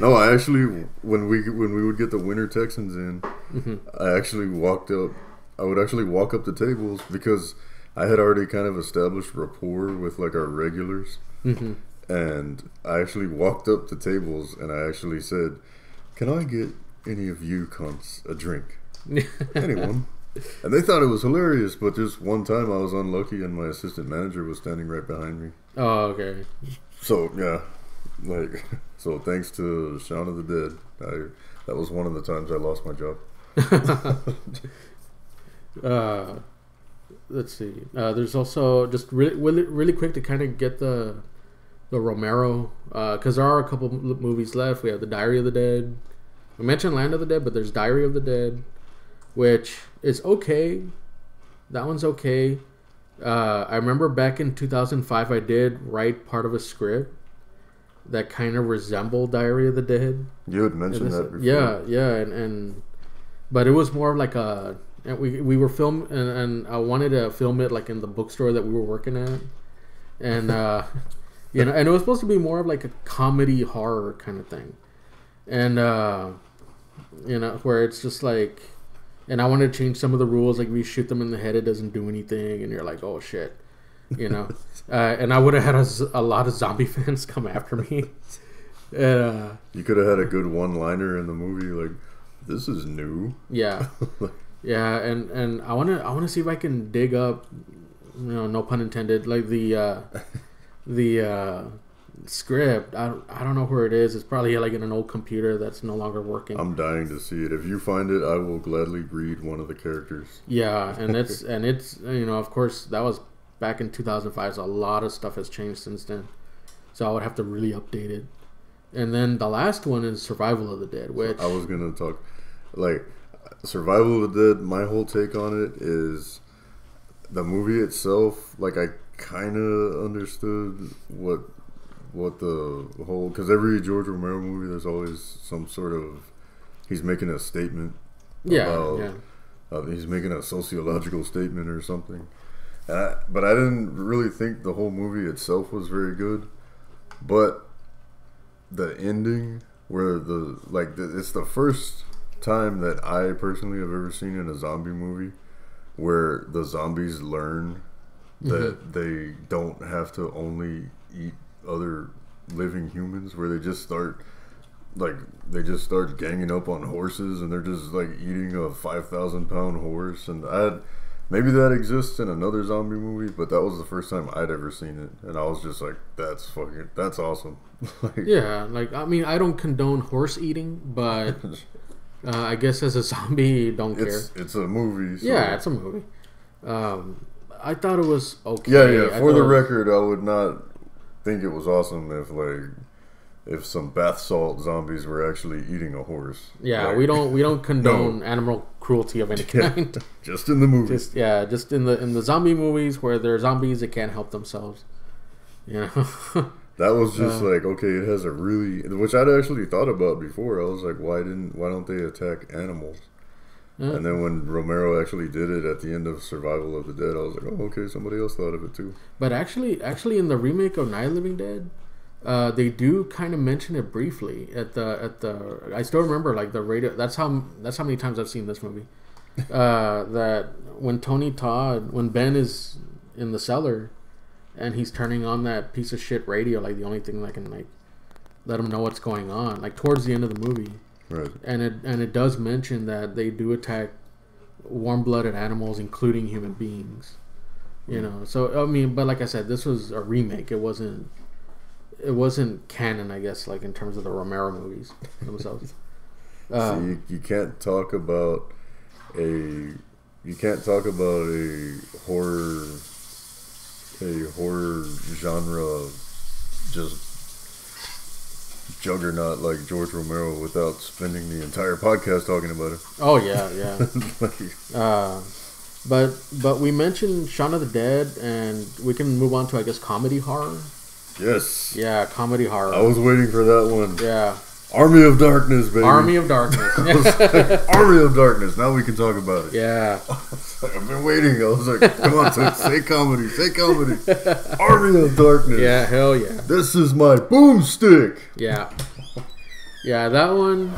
No, I actually when we when we would get the winter Texans in, Mm-hmm. I actually walked up. I would actually walk up the tables because I had already kind of established rapport with like our regulars, hmm and I actually walked up the tables and I actually said, "Can I get any of you cunts a drink?" anyone. And they thought it was hilarious, but just one time I was unlucky and my assistant manager was standing right behind me. oh, okay. So yeah, like so thanks to Shaun of the Dead, I that was one of the times I lost my job. uh, let's see. Uh, there's also just really, really, really quick to kind of get the the Romero because there are a couple movies left. We have the Diary of the Dead. We mentioned Land of the Dead, but there's Diary of the Dead, which is okay. That one's okay. Uh, I remember back in 2005, I did write part of a script that kind of resemble Diary of the Dead. You had mentioned that before. Yeah, yeah, and, and but it was more of like a and we we were film and, and I wanted to film it like in the bookstore that we were working at, and uh, you know, and it was supposed to be more of like a comedy horror kind of thing, and uh, you know, where it's just like. And I wanted to change some of the rules, like we shoot them in the head, it doesn't do anything, and you're like, oh shit, you know. uh, and I would have had a lot of zombie fans come after me. uh, You could have had a good one-liner in the movie, like "This is new." Yeah, yeah, and and I wanna I wanna see if I can dig up, you know, no pun intended, like the uh, the uh, script. I don't, I don't know where it is. It's probably like in an old computer that's no longer working. I'm dying to see it. If you find it, I will gladly read one of the characters. yeah, and it's and it's you know of course that was back in 2005. So a lot of stuff has changed since then. So I would have to really update it. And then the last one is Survival of the Dead, which I was gonna talk, like, Survival of the Dead. My whole take on it is the movie itself. Like I kind of understood what what the whole because every George Romero movie, there's always some sort of he's making a statement. Yeah, about- yeah. uh, he's making a sociological statement or something. And I, but I didn't really think the whole movie itself was very good. But the ending, where the like, the, it's the first time that I personally have ever seen in a zombie movie where the zombies learn that mm-hmm. they don't have to only eat other living humans, where they just start like they just start ganging up on horses and they're just like eating a 5000 pound horse and i maybe that exists in another zombie movie but that was the first time i'd ever seen it and i was just like that's fucking that's awesome like Yeah, like I mean, I don't condone horse eating, but uh, I guess as a zombie, don't care. it's it's a movie so- Yeah, it's a movie. Um, I thought it was okay. yeah yeah for the record i would not think it was awesome if like if some bath salt zombies were actually eating a horse Yeah, Like, we don't we don't condone animal cruelty of any yeah, kind. just in the movie just yeah, just in the in the zombie movies where they're zombies that can't help themselves. Yeah. That was just Uh, like okay, it has a really which I'd actually thought about before. I was like, why didn't why don't they attack animals? Yeah. And then when Romero actually did it at the end of Survival of the Dead, I was like, oh okay, somebody else thought of it too. But actually, actually, in the remake of Night of Living Dead, uh, they do kind of mention it briefly at the at the. I still remember like the radio. That's how that's how many times I've seen this movie. Uh, that when Tony Todd, when Ben is in the cellar, and he's turning on that piece of shit radio, like the only thing that can like let him know what's going on. Like towards the end of the movie, Right. and it and it does mention that they do attack warm-blooded animals, including human beings. You know, so I mean, but like I said, this was a remake. It wasn't. It wasn't canon, I guess, like in terms of the Romero movies themselves. So Um, you, you can't talk about a you can't talk about a horror a horror genre just juggernaut like George Romero without spending the entire podcast talking about it. oh yeah, yeah. Like, Uh, but but we mentioned Shaun of the Dead, and we can move on to I guess comedy horror. Yes. Yeah, comedy horror. I was waiting for that one. yeah, Army of Darkness, baby. Army of Darkness. Army of Darkness. Now we can talk about it. yeah. I've been waiting. I was like, come on, say, say comedy, say comedy. Army of Darkness. Yeah, hell yeah. This is my boomstick. Yeah. Yeah, that one,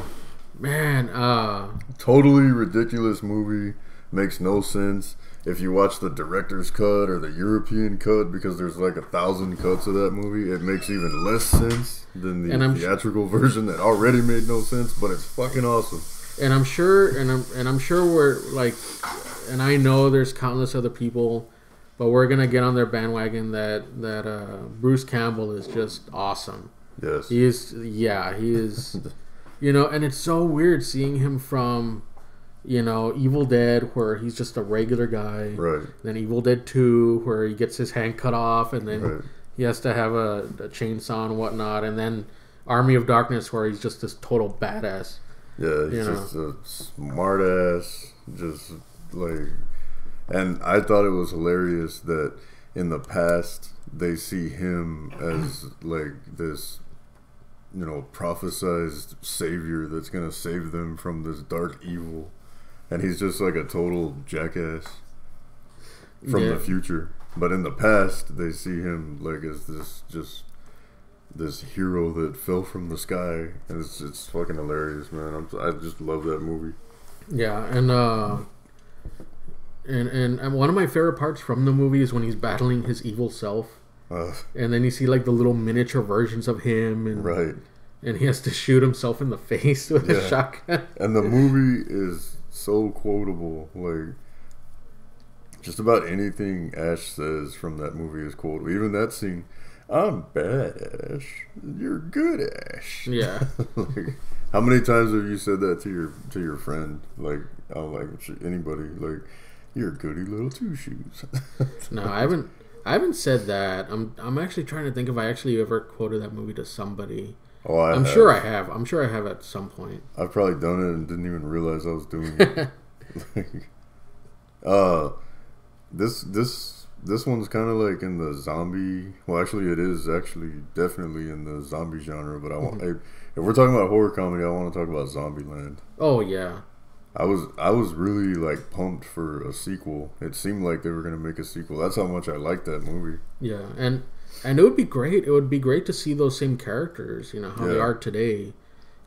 man, uh, Totally ridiculous movie. Makes no sense. If you watch the director's cut or the European cut, because there's like a thousand cuts of that movie, it makes even less sense than the theatrical version that already made no sense. But it's fucking awesome. and I'm sure, and I'm, and I'm sure we're like, and I know there's countless other people, but we're gonna get on their bandwagon that, that, uh, Bruce Campbell is just awesome. Yes. He is, yeah, he is, you know, and it's so weird seeing him from, you know, Evil Dead, where he's just a regular guy. Right. Then Evil Dead 2, where he gets his hand cut off, and then Right. he has to have a, a chainsaw and whatnot, and then Army of Darkness, where he's just this total badass. Yeah, he's You know. just a smart ass, just like. And I thought it was hilarious that in the past they see him as like this, you know, prophesized savior that's gonna save them from this dark evil, and he's just like a total jackass from Yeah. the future. But in the past, they see him like as this just this hero that fell from the sky, and it's it's fucking hilarious, man. I'm, I just love that movie. Yeah, and uh, and and and one of my favorite parts from the movie is when he's battling his evil self, Uh, and then you see like the little miniature versions of him, and right, and he has to shoot himself in the face with a shotgun. and the movie is so quotable. Like just about anything Ash says from that movie is quotable. Even that scene. I'm bad, Ash. You're good, Ash. Yeah. like, how many times have you said that to your to your friend? Like, oh, like anybody? Like, you're goody little two shoes. No, I haven't. I haven't said that. I'm. I'm actually trying to think if I actually ever quoted that movie to somebody. Oh, I I'm have. sure I have. I'm sure I have at some point. I've probably done it and didn't even realize I was doing it. like, uh, this this this one's kind of like in the zombie. Well, actually, it is actually definitely in the zombie genre. But I want Mm-hmm. if we're talking about horror comedy, I want to talk about Zombieland. Oh yeah, I was I was really like pumped for a sequel. It seemed like they were gonna make a sequel. That's how much I liked that movie. yeah, and and it would be great. It would be great to see those same characters. You know how they are today.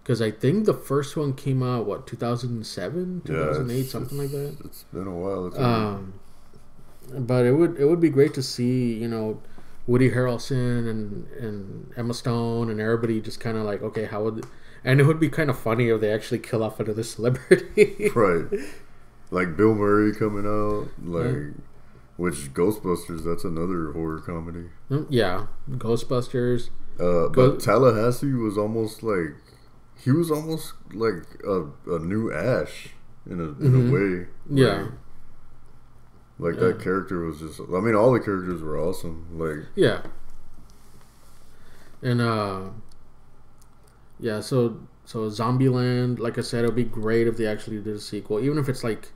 Because I think the first one came out what 2007, Yeah, 2008, it's- something like that. It's been a while. It's Um, but it would it would be great to see you know Woody Harrelson and and Emma Stone and everybody just kind of like okay how would and it would be kind of funny if they actually kill off another celebrity. right. Like Bill Murray coming out, like which Ghostbusters. That's another horror comedy. Mm, yeah, Ghostbusters. Uh, Go- but Tallahassee was almost like he was almost like a, a new Ash in a in Mhm. a way. Yeah. Like, like Yeah. that character was just. I mean, all the characters were awesome. Like Yeah. And uh yeah, so so Zombieland, like I said, it'd be great if they actually did a sequel, even if it's like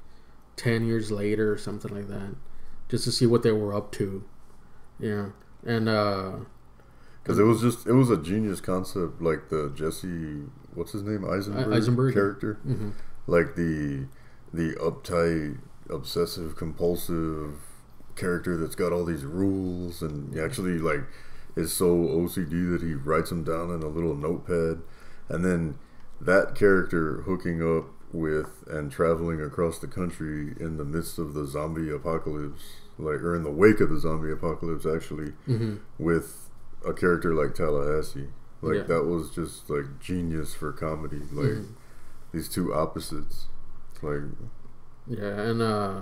ten years later or something like that. Just to see what they were up to. Yeah. And uh because it was just it was a genius concept. Like the Jesse, what's his name, Eisenberg, Eisenberg, character. mhm. like the the uptight, obsessive, compulsive character that's got all these rules and actually like is so OCD that he writes them down in a little notepad, and then that character hooking up with and traveling across the country in the midst of the zombie apocalypse, like or in the wake of the zombie apocalypse, actually Mhm. with a character like Tallahassee. Like Yeah. that was just like genius for comedy. Like Mhm. these two opposites. Like Yeah, and uh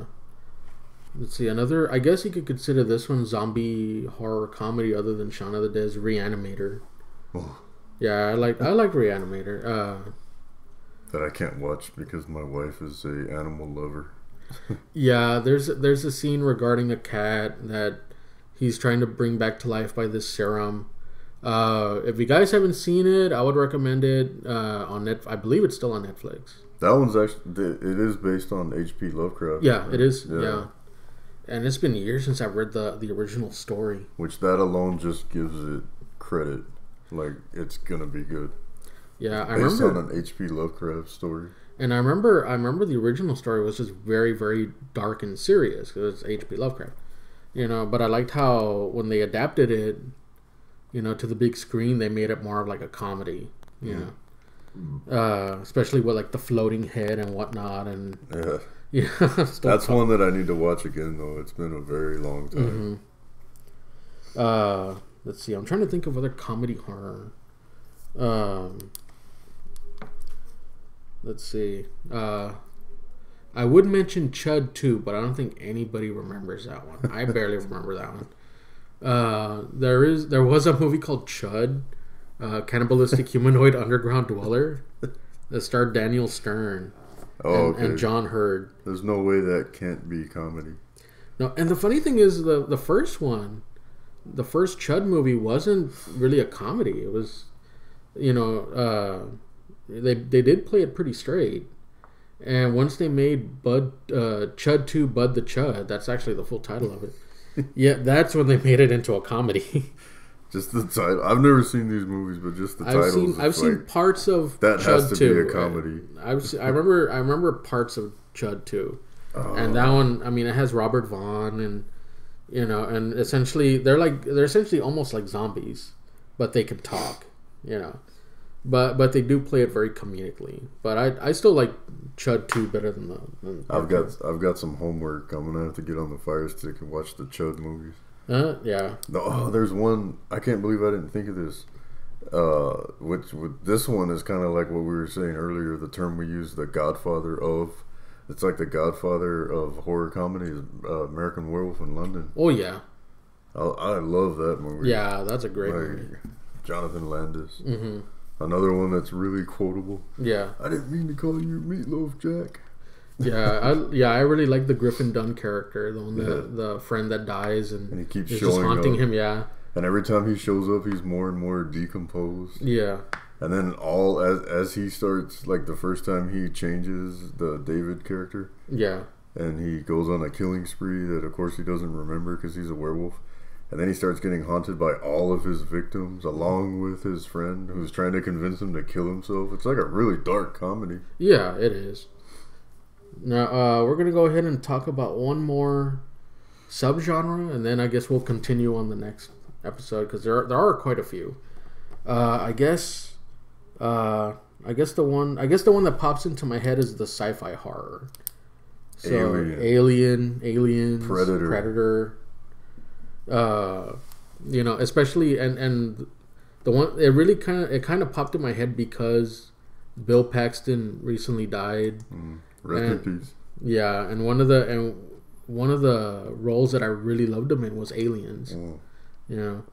let's see, another I guess you could consider this one zombie horror comedy other than Shaun of the Dead's Reanimator. oh, Yeah, I like I like Reanimator. Uh that I can't watch because my wife is a animal lover. Yeah, there's there's a scene regarding a cat that he's trying to bring back to life by this serum. Uh, if you guys haven't seen it, I would recommend it uh, on net. I believe it's still on Netflix. That one's actually it is based on H.P. Lovecraft. Yeah, it is. Yeah. and it's been years since I've read the the original story. Which that alone just gives it credit. Like it's gonna be good. Yeah, I Based remember, on an H.P. Lovecraft story. And I remember, I remember the original story was just very, very dark and serious because it's H.P. Lovecraft. You know, but I liked how when they adapted it, you know, to the big screen, they made it more of like a comedy. You know. Uh, especially with like the floating head and whatnot, and Yeah. yeah, That's one that I need to watch again though. It's been a very long time. Mm-hmm. Uh, let's see. I'm trying to think of other comedy horror. Um, let's see. Uh, I would mention Chud too, but I don't think anybody remembers that one. I barely remember that one. Uh, there is there was a movie called Chud, uh, cannibalistic humanoid underground dweller, that starred Daniel Stern Oh, and, okay. and John Heard. There's no way that can't be comedy. No, and the funny thing is the the first one, the first Chud movie wasn't really a comedy. It was, you know, uh, they they did play it pretty straight. And once they made Bud uh, Chud Two Bud the Chud, that's actually the full title of it. yeah, that's when they made it into a comedy. Just the title. I've never seen these movies, but just the I've titles. seen I've seen parts of that Chud has to 2. be a comedy. I've se- I remember I remember parts of Chud Two. Oh, and that one i mean it has robert vaughn and you know and essentially they're like they're essentially almost like zombies but they can talk you know but but they do play it very comedically but i i still like chud 2 better than the than I've got I've got some homework. I'm gonna have to get on the Fire Stick and watch the Chud movies. uh, yeah No, oh, there's one. I can't believe I didn't think of this. Uh, which with this one is kind of like what we were saying earlier. The term we use, the Godfather of. It's like the Godfather of horror comedy, uh, American Werewolf in London. oh yeah I, I love that movie. yeah that's a great like movie Jonathan Landis. hmm Another one that's really quotable. yeah I didn't mean to call you Meatloaf Jack. yeah I, yeah i really like the griffin dunne character the one that Yeah. the friend that dies and, And he keeps is just haunting up. him yeah And every time he shows up, he's more and more decomposed. yeah And then all as as he starts like the first time he changes the David character Yeah. and he goes on a killing spree that of course he doesn't remember because he's a werewolf. And then he starts getting haunted by all of his victims along with his friend who's trying to convince him to kill himself. It's like a really dark comedy. Yeah, it is. Now uh, we're gonna go ahead and talk about one more subgenre, and then I guess we'll continue on the next episode because there are, there are quite a few. Uh, I guess, uh, I guess the one I guess the one that pops into my head is the sci-fi horror. So Alien. Alien, Aliens, Predator. Predator. Uh, you know, especially and and the one it really kind of it kind of popped in my head because Bill Paxton recently died. Rest And-. Yeah, and one of the and one of the roles that I really loved him in was Aliens. Mm. You know,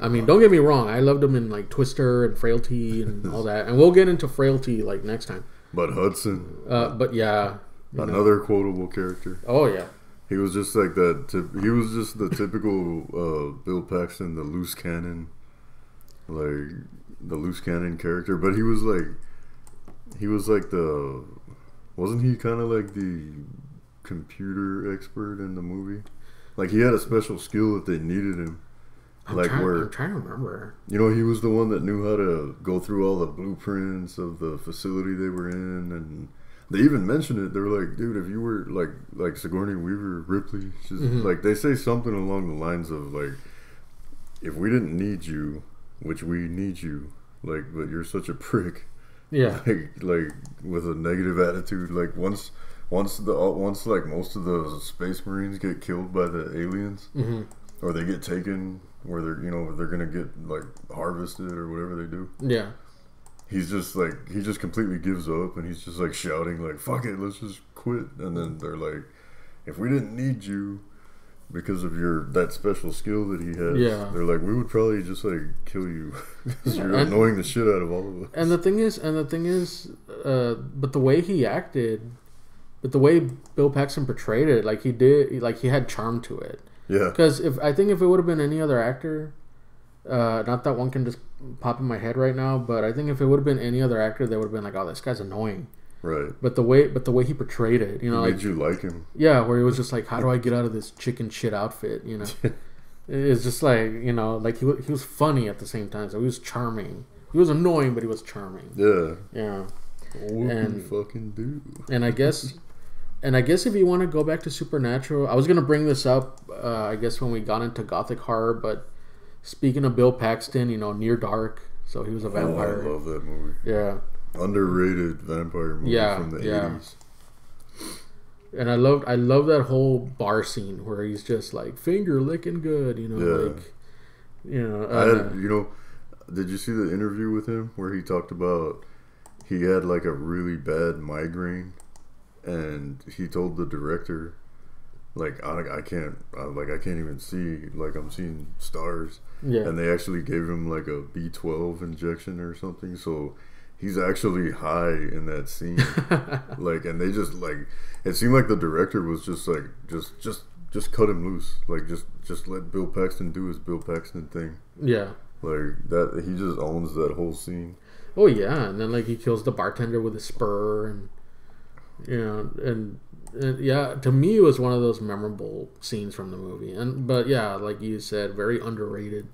I mean, don't get me wrong, I loved him in like Twister and Frailty and all that, and we'll get into Frailty like next time. But Hudson, Uh, but yeah, you know. another quotable character. oh yeah, He was just like that. Tip, he was just the typical uh, Bill Paxton, the loose cannon, like the loose cannon character. But he was like, he was like the, wasn't he kind of like the computer expert in the movie? Like he had a special skill that they needed him. I'm, like trying, where I'm trying to remember. you know he was the one that knew how to go through all the blueprints of the facility they were in and they even mentioned it. They were like dude if you were like like sigourney weaver ripley she's Mhm. like they say something along the lines of like if we didn't need you which we need you like but you're such a prick. Yeah, like like with a negative attitude like once once the once like most of the space marines get killed by the aliens hmm or they get taken where they're you know they're gonna get like harvested or whatever they do. Yeah, he's just like he just completely gives up and he's just like shouting like fuck it let's just quit and then they're like if we didn't need you because of your that special skill that he has Yeah. they're like we would probably just like kill you because you're And- annoying the shit out of all of us and the thing is, and the thing is, uh, but the way he acted, but the way Bill Paxton portrayed it, like he did, like he had charm to it. yeah Because if I think if it would have been any other actor, uh, not that one can just pop in my head right now, but I think if it would have been any other actor, they would have been like, "Oh, this guy's annoying." right But the way, but the way he portrayed it, you know, made like you like him yeah, where he was just like, "How do I get out of this chicken shit outfit?" You know, it's just like you know, like he he was funny at the same time, so he was charming. He was annoying, but he was charming. yeah Yeah, what And- we fucking do and I guess. And I guess if you want to go back to Supernatural, I was gonna bring this up. Uh, I guess when we got into Gothic horror, but speaking of Bill Paxton, you know, Near Dark, so he was a oh, vampire. i love that movie yeah, underrated vampire movie Yeah, from the yeah. 80s and I loved I love that whole bar scene where he's just like finger licking good, you know, Yeah. like you know. I uh, had, you know, did you see the interview with him where he talked about he had like a really bad migraine, and he told the director, like I, I can't, I, like I can't even see, like I'm seeing stars, yeah, and they actually gave him like a B12 injection or something, so he's actually high in that scene, like, and they just like it seemed like the director was just like just just just cut him loose, like just just let Bill Paxton do his Bill Paxton thing. yeah. Like that, he just owns that whole scene. Oh yeah, and then like he kills the bartender with a spur, and you know, and, and yeah, to me it was one of those memorable scenes from the movie. And but yeah, like you said, very underrated,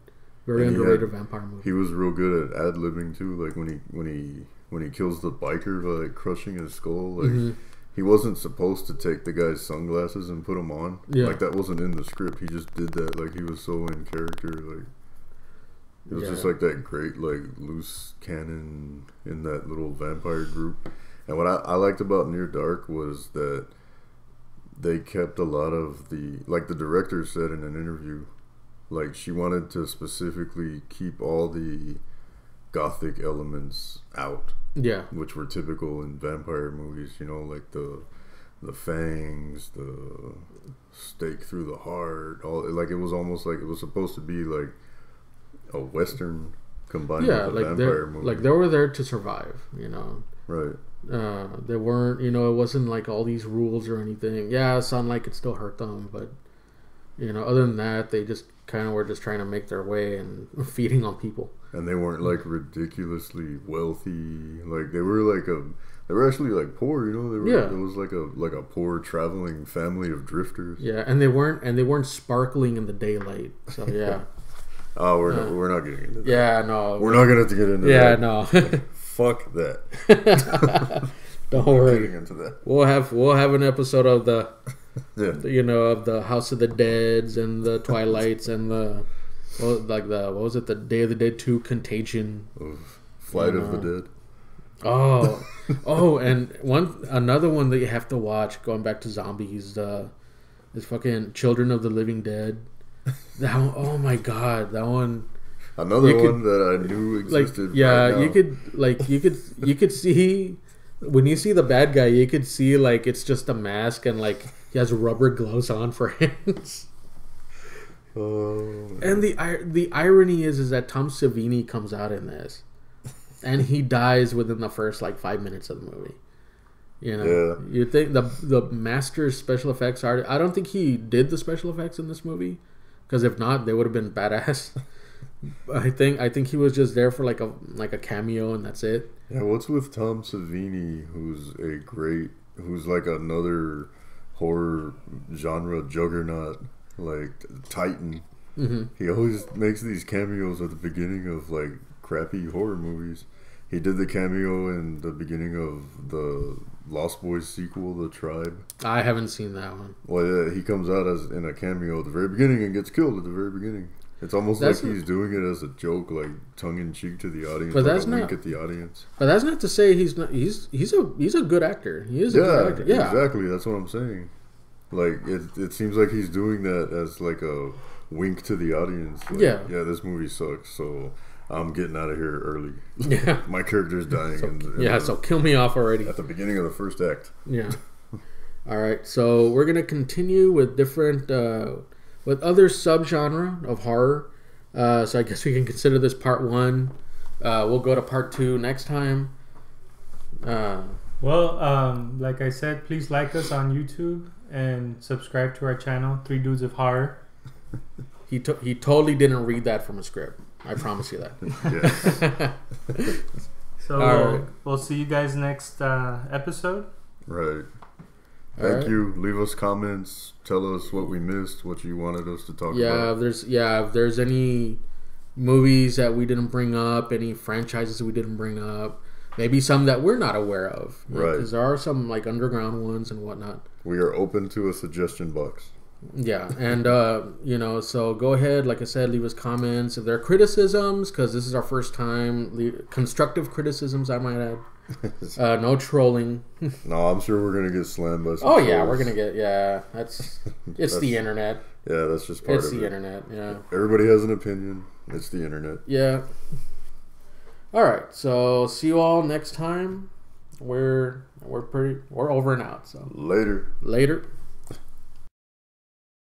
very underrated had- vampire movie. He was real good at ad libbing too. Like when he when he when he kills the biker by like crushing his skull. Like Mhm. he wasn't supposed to take the guy's sunglasses and put them on. Yeah. Like that wasn't in the script. He just did that. Like he was so in character. Like it was Yeah. just like that great like loose cannon in that little vampire group. And what I, I liked about Near Dark was that they kept a lot of the like the director said in an interview like she wanted to specifically keep all the gothic elements out. Yeah, which were typical in vampire movies you know like the the fangs the stake through the heart all like it was almost like it was supposed to be like a western combined yeah, with a like vampire movie like they were there to survive. You know, right uh, they weren't. You know, it wasn't like all these rules or anything. Yeah, sunlight could still hurt them, but You know, other than that, they just kind of were just trying to make their way and feeding on people. and they weren't like ridiculously wealthy. Like they were like a they were actually like poor. You know, they were. Yeah. It was like a like a poor traveling family of drifters. Yeah, and they weren't and they weren't sparkling in the daylight. So yeah, Oh, we're Uh, not, we're not getting into that. yeah, no, We're not gonna have to get into yeah, that. no. Fuck that. Don't worry. into that. We'll have we'll have an episode of the Yeah. you know of the House of the Dead's and the Twilights and the well, like the what was it the Day of the Dead Two Contagion. Of Flight of the Dead. Oh, oh, and one another one that you have to watch going back to zombies. Uh, is fucking Children of the Living Dead. That one, oh my god, that one Another You could- one that I knew like existed. yeah right you could like you could you could see when you see the bad guy you could see like it's just a mask and like he has rubber gloves on for hands. Oh, and the the irony is is that tom savini comes out in this and he dies within the first like five minutes of the movie. You know? Yeah. you think the the master special effects art i don't think he did the special effects in this movie because if not they would have been badass i think i think he was just there for like a like a cameo and that's it yeah. What's with Tom Savini, who's a great, who's like another horror genre juggernaut, like Titan. hmm He always makes these cameos at the beginning of like crappy horror movies. He did the cameo in the beginning of the Lost Boys sequel, The Tribe. I haven't seen that one. Well, yeah, he comes out as in a cameo at the very beginning and gets killed at the very beginning. It's almost That's like not- he's doing it as a joke, like tongue in cheek to the audience, But like that's not- at the audience. But that's not to say he's not. He's he's a he's a good actor. He is a good actor. Yeah. exactly. That's what I'm saying. Like it, it seems like he's doing that as like a wink to the audience. Like, Yeah. yeah. This movie sucks, so I'm getting out of here early. Yeah. My character's dying. So, in, in yeah. the- So kill me off already. at the beginning of the first act. Yeah. All right. So we're gonna continue with different uh, with other subgenre of horror. Uh, so I guess we can consider this part one. Uh, we'll go to part two next time. Uh, Well, um, like I said, please like us on YouTube and subscribe to our channel, Three Dudes of Horror. he to- he totally didn't read that from a script. I promise you that. So All we'll, we'll see you guys next uh, episode. right. Thank right. you. Leave us comments. Tell us what we missed, what you wanted us to talk Yeah, about. if there's yeah, if there's any movies that we didn't bring up, any franchises we didn't bring up, maybe some that we're not aware of, Right. Because there are some like underground ones and whatnot. We are open to a suggestion box. Yeah, and uh, you know, so go ahead. Like I said, leave us comments if there are criticisms, because this is our first time. Le- constructive criticisms, I might add. Uh, no trolling. no, I'm sure we're gonna get slammed by Oh yeah, we're gonna get yeah. That's it's the internet. Yeah, that's just part It's of the it. internet. Yeah. Everybody has an opinion. It's the internet. Yeah. All right. So see you all next time. We're we're pretty we're over and out. So Later. later.